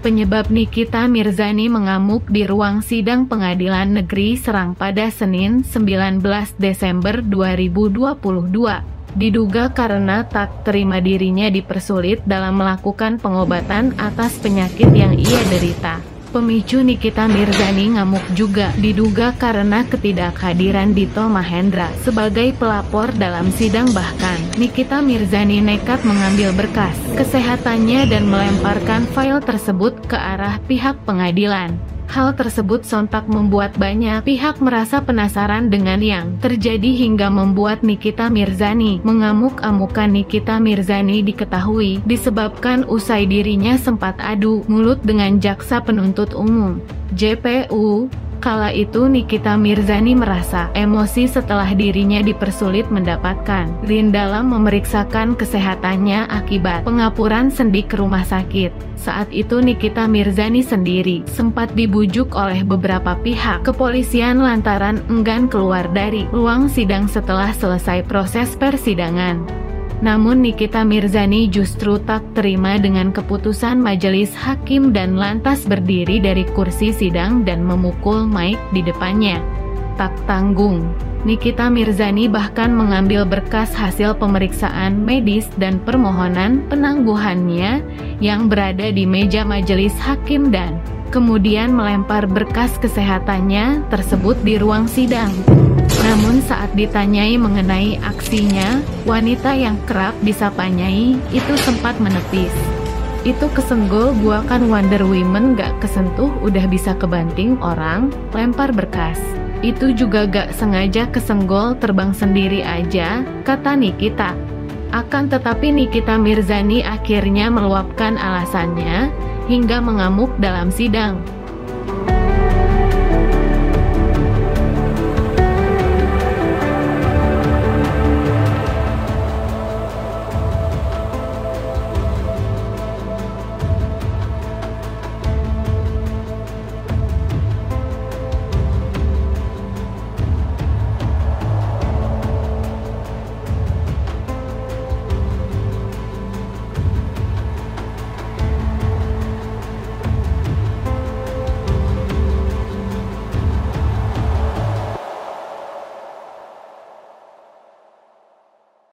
penyebab Nikita Mirzani mengamuk di ruang sidang Pengadilan Negeri Serang pada Senin 19 Desember 2022. Diduga karena tak terima dirinya dipersulit dalam melakukan pengobatan atas penyakit yang ia derita. Pemicu Nikita Mirzani ngamuk juga diduga karena ketidakhadiran Dito Mahendra sebagai pelapor dalam sidang bahkan Nikita Mirzani nekat mengambil berkas kesehatannya dan melemparkan file tersebut ke arah pihak pengadilan. Hal tersebut sontak membuat banyak pihak merasa penasaran dengan yang terjadi hingga membuat Nikita Mirzani mengamuk-amukan Nikita Mirzani diketahui disebabkan usai dirinya sempat adu mulut dengan jaksa penuntut umum. JPU Kala itu Nikita Mirzani merasa emosi setelah dirinya dipersulit mendapatkan Rin dalam memeriksakan kesehatannya akibat pengapuran sendi ke rumah sakit. Saat itu Nikita Mirzani sendiri sempat dibujuk oleh beberapa pihak kepolisian lantaran enggan keluar dari ruang sidang setelah selesai proses persidangan. Namun Nikita Mirzani justru tak terima dengan keputusan majelis hakim dan lantas berdiri dari kursi sidang dan memukul Mike di depannya. Tak tanggung, Nikita Mirzani bahkan mengambil berkas hasil pemeriksaan medis dan permohonan penangguhannya yang berada di meja majelis hakim dan kemudian melempar berkas kesehatannya tersebut di ruang sidang. Namun saat ditanyai mengenai aksinya, wanita yang kerap disapanyai itu sempat menepis. Itu kesenggol gua kan Wonder Woman gak kesentuh udah bisa kebanting orang, lempar berkas. Itu juga gak sengaja kesenggol terbang sendiri aja, kata Nikita. Akan tetapi Nikita Mirzani akhirnya meluapkan alasannya, hingga mengamuk dalam sidang.